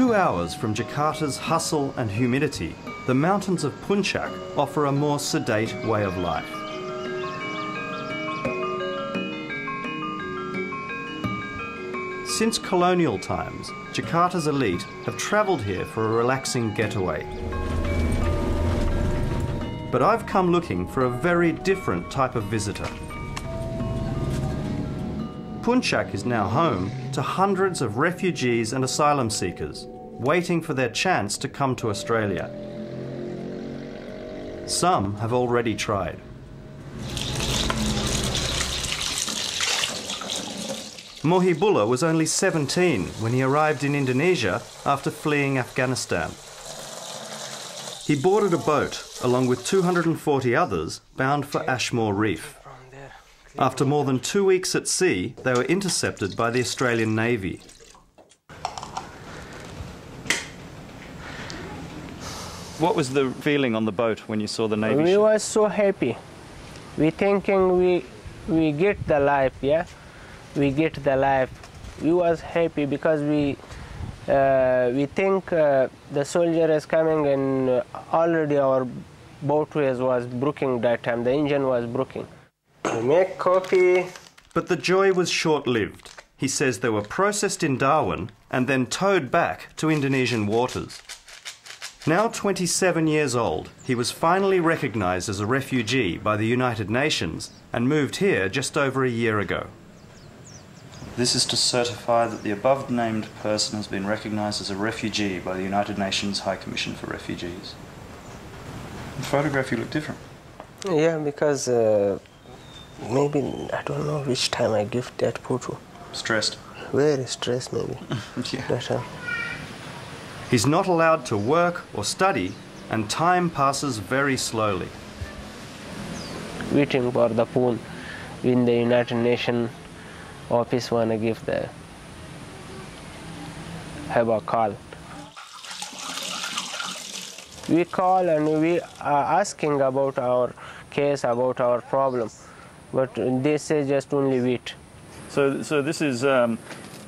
two hours from Jakarta's hustle and humidity, the mountains of Puncak offer a more sedate way of life. Since colonial times, Jakarta's elite have travelled here for a relaxing getaway. But I've come looking for a very different type of visitor. Puncak is now home to hundreds of refugees and asylum seekers waiting for their chance to come to Australia. Some have already tried. Mohibullah was only 17 when he arrived in Indonesia after fleeing Afghanistan. He boarded a boat along with 240 others bound for Ashmore Reef. After more than two weeks at sea, they were intercepted by the Australian Navy. What was the feeling on the boat when you saw the Navy we ship? was so happy. We thinking we we get the life yeah? We get the life. We was happy because we uh, we think uh, the soldier is coming and uh, already our boat was, was broken that time. The engine was broken we make coffee But the joy was short lived. He says they were processed in Darwin and then towed back to Indonesian waters. Now 27 years old, he was finally recognized as a refugee by the United Nations and moved here just over a year ago. This is to certify that the above named person has been recognized as a refugee by the United Nations High Commission for Refugees. In the photograph, you look different. yeah because uh, maybe i don't know which time i give that photo Stressed. very stressed maybe yeah. that time uh, He's not allowed to work or study, and time passes very slowly. waiting for the phone in the United Nations office wanna give the have a call. We call and we are asking about our case, about our problem, but they say just only wait. So, so this is um,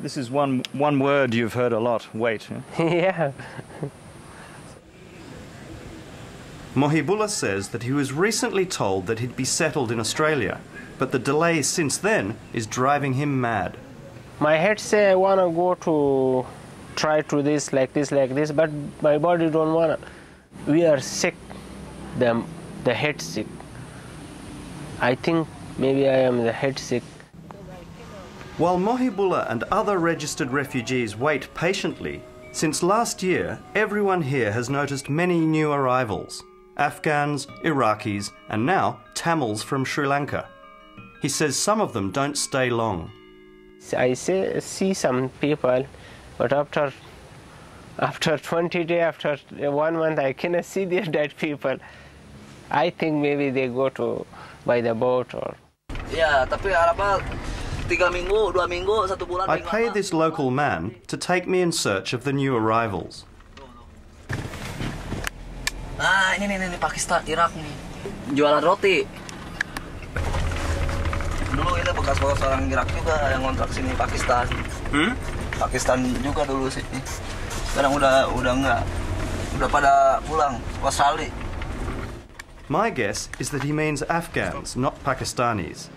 this is one one word you've heard a lot. Wait. yeah. Mohibullah says that he was recently told that he'd be settled in Australia, but the delay since then is driving him mad. My head say I wanna go to try to this like this like this, but my body don't wanna. We are sick. The the head sick. I think maybe I am the head sick. While Mohibullah and other registered refugees wait patiently, since last year, everyone here has noticed many new arrivals Afghans, Iraqis, and now Tamils from Sri Lanka. He says some of them don't stay long. I say see some people, but after after 20 day, after one month, I cannot see the dead people. I think maybe they go to by the boat or. Ya, tapi harapan tiga minggu, dua minggu, satu bulan. I pay this local man to take me in search of the new arrivals. Nah, ini nih, nih, nih, Pakistan, Irak nih. Jualan roti. Dulu ini bekas-bekas orang Irak juga yang ngontrak sini Pakistan. Hmm? Pakistan juga dulu sini. Sekarang udah udah enggak. Udah pada pulang Australia. My guess is that he means Afghans, not Pakistanis.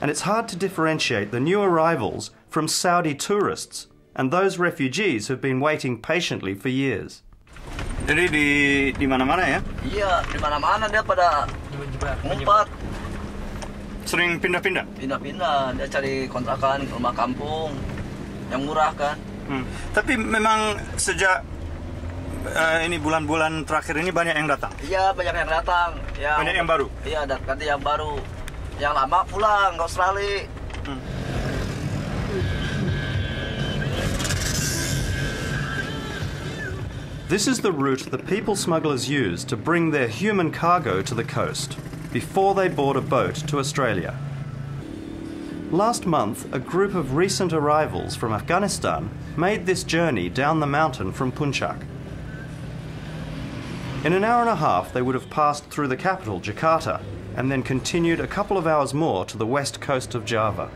And it's hard to differentiate the new arrivals from Saudi tourists and those refugees who've been waiting patiently for years. Jadi di di mana-mana ya? Iya, di mana-mana dia pada ngumpat, Sering pindah-pindah. pindah-pindah, dia cari kontrakan rumah kampung yang murah kan. Hmm. Tapi memang sejak eh, ini bulan-bulan terakhir ini banyak yang datang. Iya, banyak yang datang. Yang, Banyak yang baru. Iya, dan ganti yang baru. Yang lama pulang ke Australia. This is the route the people smugglers use to bring their human cargo to the coast before they board a boat to Australia. Last month, a group of recent arrivals from Afghanistan made this journey down the mountain from Puncak. In an hour and a half, they would have passed through the capital, Jakarta, and then continued a couple of hours more to the west coast of Java.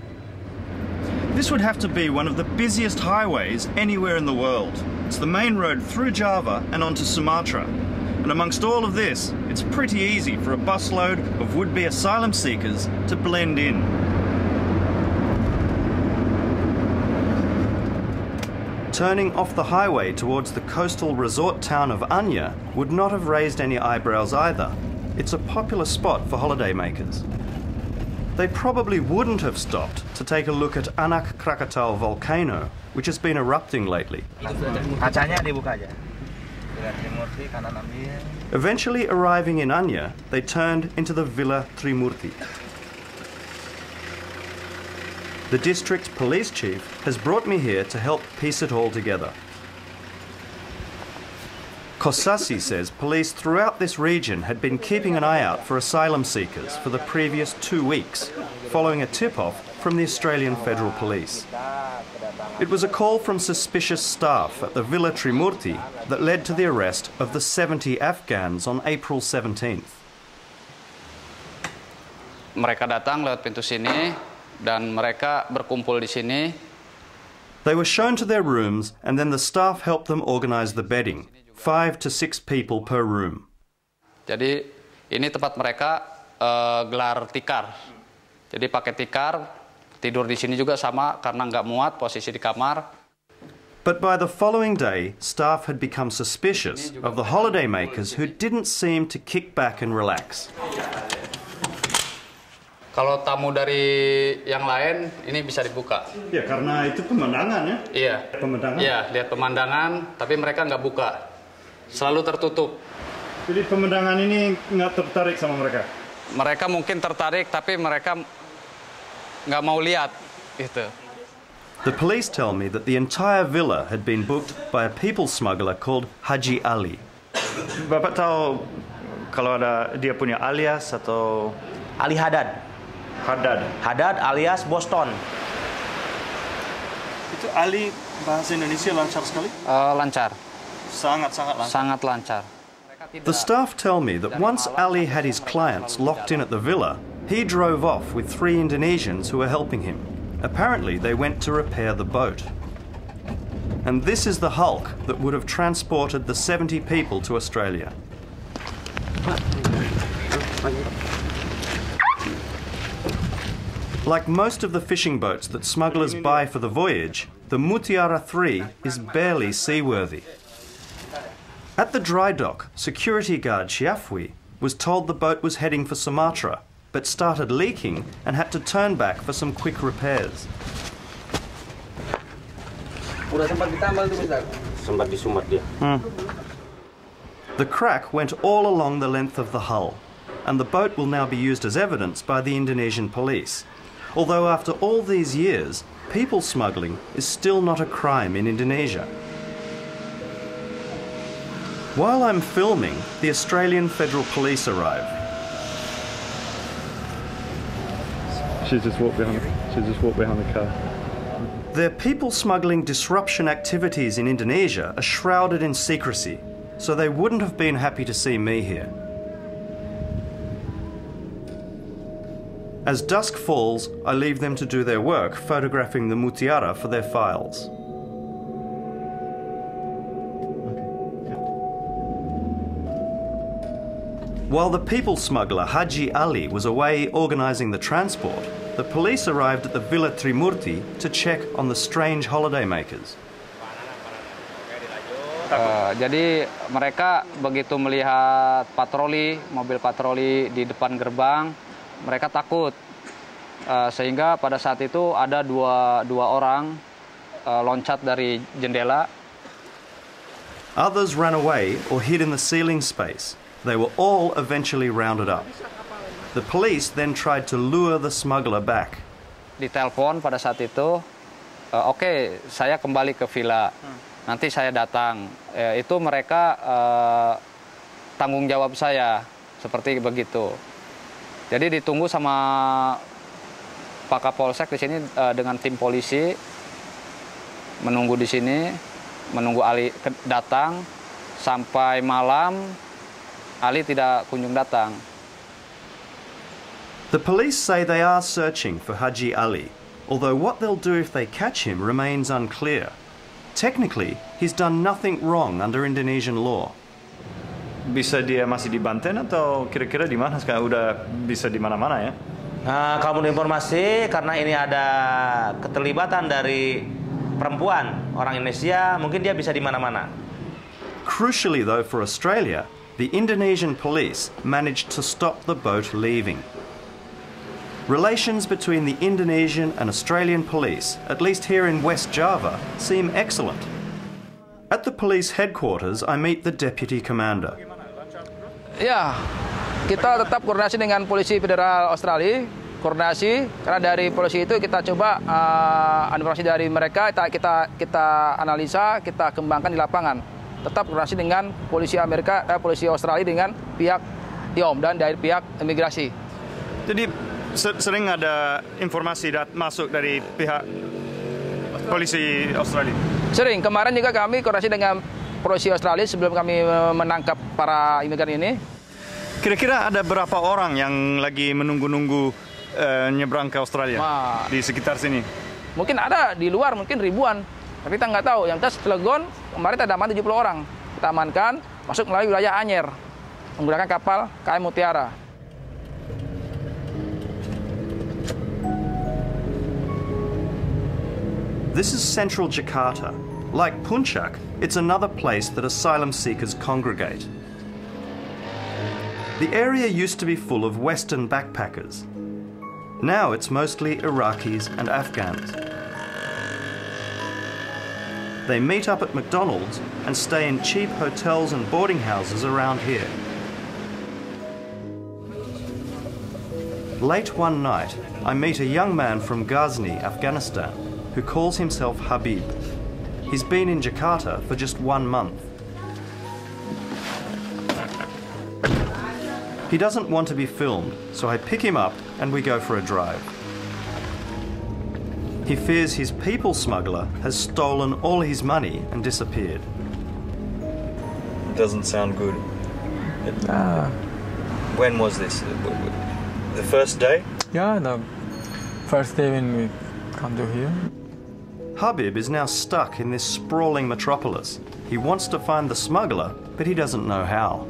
This would have to be one of the busiest highways anywhere in the world. It's the main road through Java and onto Sumatra. And amongst all of this, it's pretty easy for a busload of would be asylum seekers to blend in. Turning off the highway towards the coastal resort town of Anyer would not have raised any eyebrows either. It's a popular spot for holidaymakers. They probably wouldn't have stopped to take a look at Anak Krakatau volcano, which has been erupting lately. Kacanya dibuka aja. Dengan Trimurti kanan ambil. Eventually arriving in Anyer, they turned into the Villa Trimurti. The district police chief has brought me here to help piece it all together. Kosasi says police throughout this region had been keeping an eye out for asylum seekers for the previous two weeks, following a tip off from the Australian Federal Police. It was a call from suspicious staff at the Villa Trimurti that led to the arrest of the 70 Afghans on April 17th. mereka datang lewat pintu sini dan mereka berkumpul di sini. They were shown to their rooms and then the staff helped them organise the bedding, five to six people per room. Jadi ini tempat mereka eh, gelar tikar. Jadi pakai tikar, tidur di sini juga sama karena nggak muat posisi di kamar. But by the following day, staff had become suspicious of the holidaymakers who didn't seem to kick back and relax. Kalau tamu dari yang lain ini bisa dibuka. Ya, karena itu pemandangan ya. Iya. Pemandangan. Iya, lihat pemandangan, tapi mereka nggak buka. Selalu tertutup. Jadi pemandangan ini nggak tertarik sama mereka. Mereka mungkin tertarik, tapi mereka nggak mau lihat. Gitu. The police tell me that the entire villa had been booked by a people smuggler called Haji Ali. Bapak tahu kalau ada dia punya alias atau Ali Haddad. Haddad? Haddad alias Boston. Itu Ali bahasa Indonesia lancar sekali? Sangat-sangat lancar. Sangat lancar. The staff tell me that once Ali had his clients locked in at the villa, he drove off with three Indonesians who were helping him. Apparently, they went to repair the boat. And this is the hulk that would have transported the 70 people to Australia. Like most of the fishing boats that smugglers buy for the voyage, the Mutiara 3 is barely seaworthy. At the dry dock, security guard Chiafwi was told the boat was heading for Sumatra, but started leaking and had to turn back for some quick repairs. Udah sempat ditambal tuh Mister. Sempat disumat dia. Hmm. The crack went all along the length of the hull, and the boat will now be used as evidence by the Indonesian police. Although, after all these years, people smuggling is still not a crime in Indonesia. While I'm filming, the Australian Federal Police arrive. She's just walked behind. She's just walked behind the car. Their people smuggling disruption activities in Indonesia are shrouded in secrecy, so they wouldn't have been happy to see me here. As dusk falls, I leave them to do their work, photographing the mutiara for their files. While the people smuggler Haji Ali was away organising the transport, the police arrived at the Villa Trimurti to check on the strange holidaymakers. Eh, jadi mereka begitu melihat patroli, mobil patroli di depan gerbang, mereka takut. Eh, sehingga pada saat itu ada dua, dua orang eh, loncat dari jendela. Others ran away or hid in the ceiling space. They were all eventually rounded up. The police then tried to lure the smuggler back. Ditelepon pada saat itu, "Eh, oke saya kembali ke villa, nanti saya datang. Eh, itu mereka eh, tanggung jawab saya, seperti begitu. Jadi ditunggu sama Pak Kapolsek di sini eh, dengan tim polisi menunggu di sini, menunggu Ali datang sampai malam. Ali tidak kunjung datang. The police say they are searching for Haji Ali, although what they'll do if they catch him remains unclear. Technically, he's done nothing wrong under Indonesian law. Bisa dia masih di Banten atau kira-kira di mana sekarang? Udah bisa di mana-mana ya? Nah, menurut informasi karena ini ada keterlibatan dari perempuan orang Indonesia, mungkin dia bisa di mana-mana. Crucially, though, for Australia, the Indonesian police managed to stop the boat leaving. Relations between the Indonesian and Australian police, at least here in West Java, seem excellent. At the police headquarters, I meet the deputy commander. Ya, kita tetap koordinasi dengan Polisi Federal Australia, koordinasi karena dari polisi itu kita coba uh, informasi dari mereka kita kita kita analisa, kita kembangkan di lapangan. Tetap koordinasi dengan polisi Amerika, eh, polisi Australia dengan pihak IOM dan dari pihak imigrasi. Jadi se- sering ada informasi dat masuk dari pihak polisi Australia. Sering kemarin juga kami koordinasi dengan polisi Australia sebelum kami eh, menangkap para imigran ini. Kira-kira ada berapa orang yang lagi menunggu-nunggu eh, nyebrang ke Australia Wah. di sekitar sini? Mungkin ada di luar mungkin ribuan, tapi kita nggak tahu. Yang jelas Cilegon kemarin aman 70 orang. Kita amankan masuk melalui wilayah Anyer menggunakan kapal KM Mutiara. This is central Jakarta. Like Puncak, it's another place that asylum seekers congregate. The area used to be full of Western backpackers. Now it's mostly Iraqis and Afghans. They meet up at McDonald's and stay in cheap hotels and boarding houses around here. Late one night, I meet a young man from Ghazni, Afghanistan, who calls himself Habib. He's been in Jakarta for just one month. He doesn't want to be filmed, so I pick him up and we go for a drive. He fears his people smuggler has stolen all his money and disappeared. Doesn't sound good. Ah, When was this? The first day? yeah, the first day when we come to here. Habib is now stuck in this sprawling metropolis. He wants to find the smuggler, but he doesn't know how.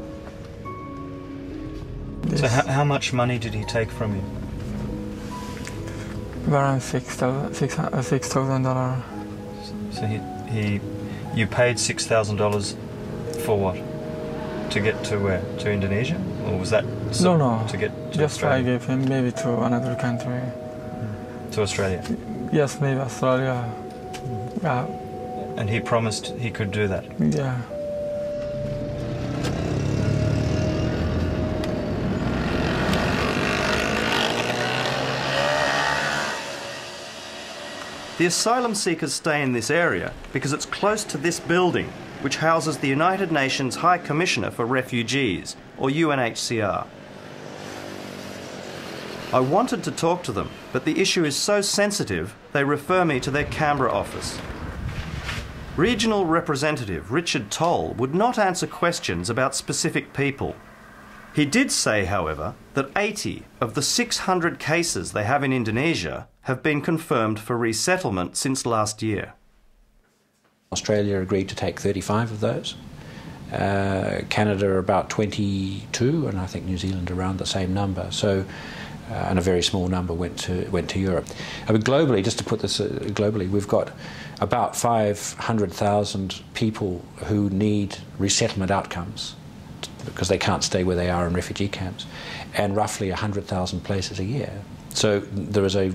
So how, how much money did he take from you? Around six thousand six uh, six thousand dollar. So he, he you paid six thousand dollars for what? To get to where? To Indonesia, or was that No, no. to get to Just try Australia? give him maybe to another country. to Australia? Yes, maybe Australia. Yeah, And he promised he could do that. yeah. The asylum seekers stay in this area because it's close to this building, which houses the United Nations High Commissioner for Refugees, or UNHCR. I wanted to talk to them, but the issue is so sensitive they refer me to their Canberra office. Regional Representative Richard Towle would not answer questions about specific people. He did say, however, that 80 of the 600 cases they have in Indonesia have been confirmed for resettlement since last year. Australia agreed to take 35 of those. Uh, Canada about 22, and I think New Zealand around the same number. So, uh, and a very small number went to went to Europe. I mean, globally, just to put this uh, globally, we've got about 500,000 people who need resettlement outcomes because they can't stay where they are in refugee camps, and roughly 100,000 places a year. So there is a uh,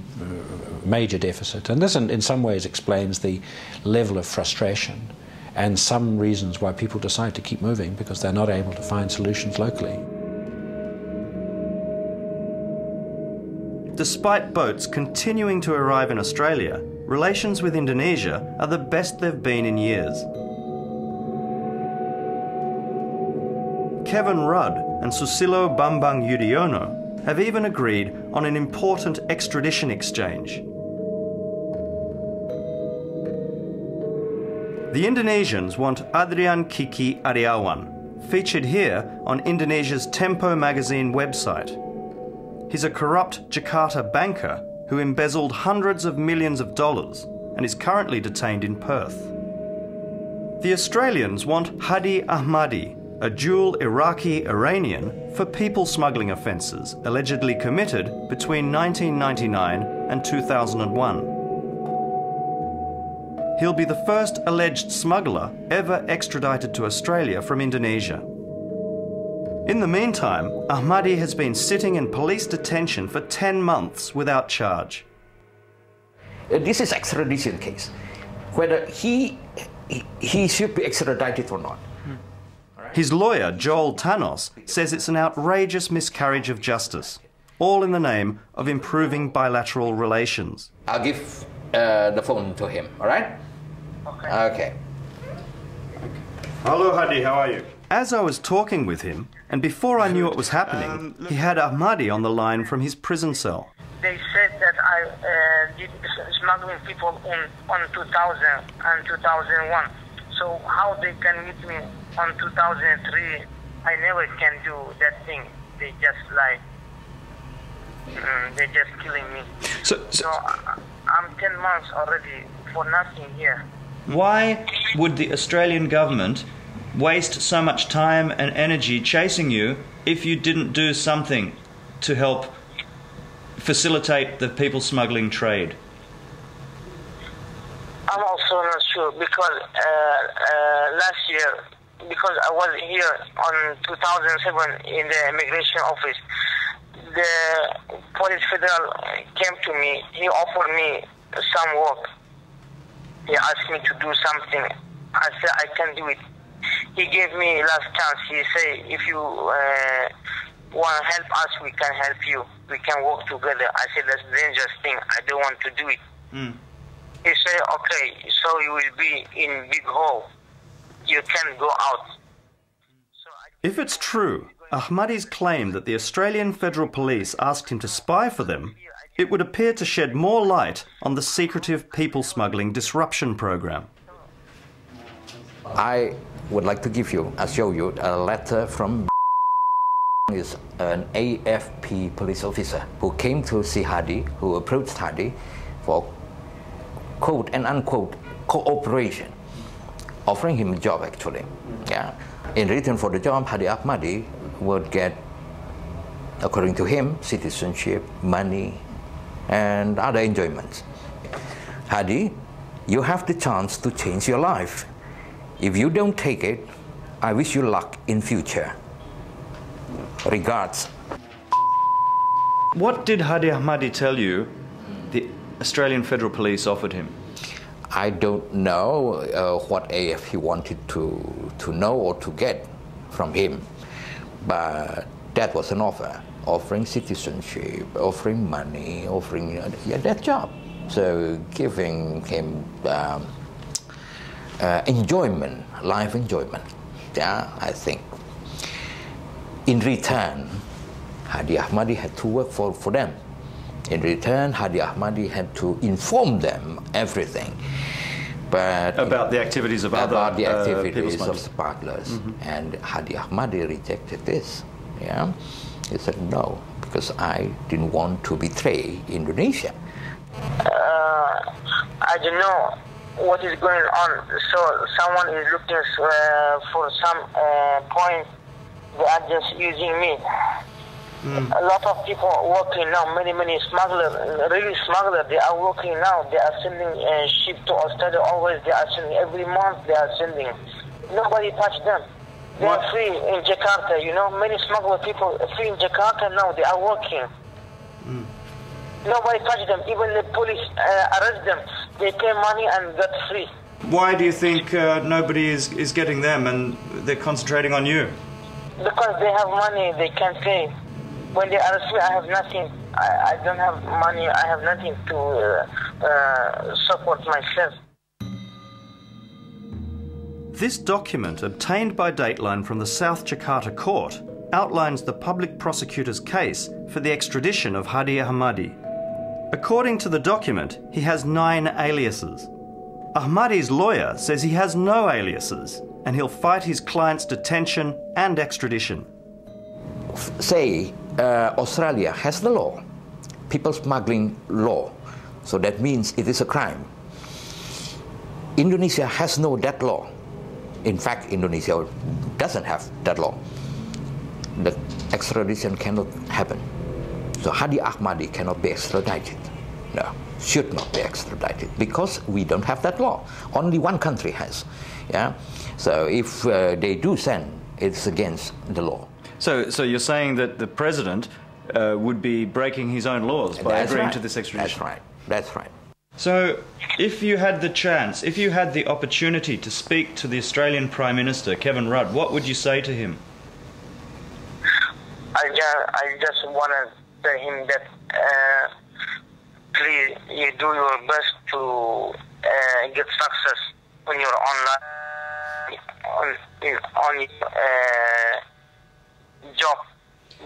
major deficit, and this in, in some ways explains the level of frustration and some reasons why people decide to keep moving because they're not able to find solutions locally. Despite boats continuing to arrive in Australia, relations with Indonesia are the best they've been in years. Kevin Rudd and Susilo Bambang Yudhoyono have even agreed on an important extradition exchange. The Indonesians want Adrian Kiki Ariawan, featured here on Indonesia's Tempo magazine website. He's a corrupt Jakarta banker who embezzled hundreds of millions of dollars and is currently detained in Perth. The Australians want Hadi Ahmadi, a dual Iraqi Iranian, for people smuggling offences allegedly committed between 1999 and 2001. He'll be the first alleged smuggler ever extradited to Australia from Indonesia. In the meantime, Ahmadi has been sitting in police detention for 10 months without charge. Uh, this is extradition case. Whether he, he, he should be extradited or not. His lawyer, Joel Tanos, says it's an outrageous miscarriage of justice, all in the name of improving bilateral relations. I'll give uh, the phone to him, all right? Okay. Okay. Hello, Hadi, how are you? As I was talking with him, and before I knew what was happening, he had Ahmadi on the line from his prison cell. They said that I uh, did smuggling people on, on 2000 and 2001. So how they can meet me on 2003? I never can do that thing. They just like, mm, they're just killing me. So, So I, I'm 10 months already for nothing here. Why would the Australian government waste so much time and energy chasing you if you didn't do something to help facilitate the people smuggling trade? I'm also not sure because uh, uh, last year, because I was here on 2007 in the immigration office, the police federal came to me. He offered me some work. He asked me to do something. I said I can do it. He gave me last chance. He said if you uh, want to help us, we can help you. We can work together. I said that's dangerous thing. I don't want to do it. He said, okay, so you will be in big hole. You can go out. If it's true, Ahmadi's claim that the Australian Federal Police asked him to spy for them, it would appear to shed more light on the secretive people smuggling disruption program. I would like to give you, I'll show you a letter from is an AFP police officer who came to see Hadi, who approached Hadi for quote and unquote cooperation, offering him a job actually. Yeah. In return for the job, Hadi Ahmadi would get, according to him, citizenship, money, and other enjoyments. Hadi, you have the chance to change your life. If you don't take it, I wish you luck in future. Regards. What did Hadi Ahmadi tell you the Australian Federal Police offered him? I don't know uh, what AF he wanted to, to know or to get from him, but that was an offer, offering citizenship, offering money, offering uh, yeah, that job. So giving him um, uh, enjoyment, life enjoyment. Yeah, I think. In return, Hadi Ahmadi had to work for, for them. In return, Hadi Ahmadi had to inform them everything. But About the activities of other about the uh, people activities of smugglers. smugglers. And Hadi Ahmadi rejected this. Yeah, he said no because I didn't want to betray Indonesia. Uh, I don't know what is going on. So someone is looking uh, for some uh, point. They are just using me. A lot of people are working now, many, many smugglers, really smugglers, they are working now. They are sending uh, ship to Australia always. They are sending, every month they are sending. Nobody touch them. They are free in Jakarta, you know. Many smuggler people are free in Jakarta now. They are working. Nobody touch them. Even the police uh, arrest them. They pay money and got free. Why do you think uh, nobody is, is getting them and they're concentrating on you? Because they have money, they can pay. When they arrest me, I have nothing. I, I don't have money. I have nothing to uh, uh, support myself. This document, obtained by Dateline from the South Jakarta court, outlines the public prosecutor's case for the extradition of Hadi Ahmadi. According to the document, he has nine aliases. Ahmadi's lawyer says he has no aliases and he'll fight his client's detention and extradition. Say uh, Australia has the law, people smuggling law, so that means it is a crime. Indonesia has no that law. In fact, Indonesia doesn't have that law. The extradition cannot happen. So Hadi Ahmadi cannot be extradited. No, should not be extradited because we don't have that law. Only one country has. Yeah. So if uh, they do send, it's against the law. So, so you're saying that the president uh, would be breaking his own laws by That's agreeing right. to this extradition? That's right. That's right. So, if you had the chance, if you had the opportunity to speak to the Australian Prime Minister, Kevin Rudd, what would you say to him? I just, I just want to tell him that uh, please, you do your best to uh, get success on your online on in, on uh, job,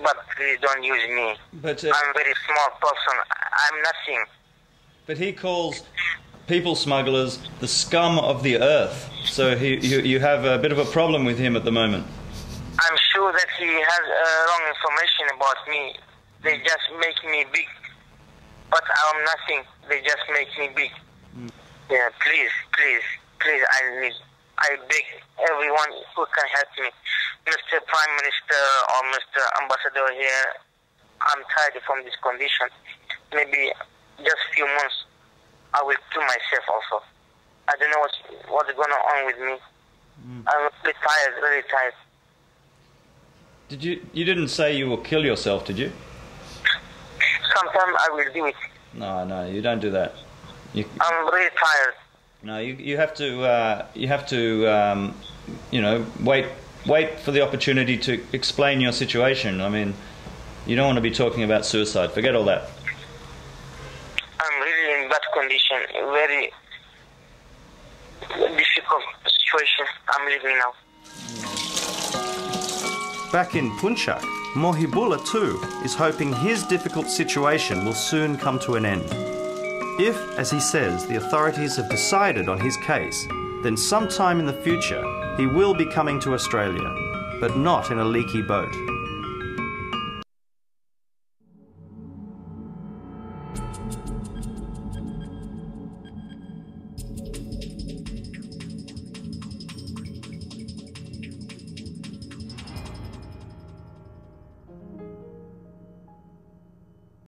but please don't use me. But, uh, I'm a very small person. I'm nothing. But he calls people smugglers the scum of the earth. So he, you, you have a bit of a problem with him at the moment. I'm sure that he has uh, wrong information about me. They just make me big, but I'm nothing. They just make me big. Yeah, please, please, please. I need. I beg everyone who can help me, Mr. Prime Minister or Mr. Ambassador here. I'm tired from this condition. Maybe just a few months, I will kill myself also. I don't know what's what's going on with me. I'm really tired, really tired. Did you? You didn't say you will kill yourself, did you? Sometimes I will do it. No, no, you don't do that. You, I'm really tired. no, you, you have to. Uh, you have to. Um, you know, wait, wait for the opportunity to explain your situation. I mean, you don't want to be talking about suicide. Forget all that. I'm really in bad condition. Very difficult situation I'm living now. Back in Puncak, Mohibullah too is hoping his difficult situation will soon come to an end. If, as he says, the authorities have decided on his case, then sometime in the future he will be coming to Australia, but not in a leaky boat.